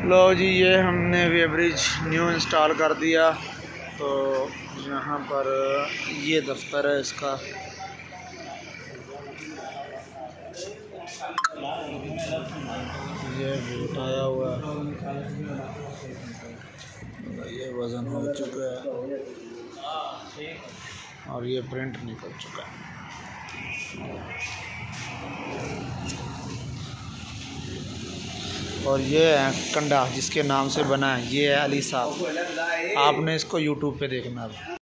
लो जी, ये हमने वे bridge new install कर दिया। तो यहाँ पर ये दफ्तर है इसका। ये आया हुआ है। ये वज़न हो चुका है। और ये प्रिंट निकल चुका है। और ये है कंडा, जिसके नाम से बना है, ये है अली साहब। आपने इसको यूट्यूब पे देखना है